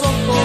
ojos.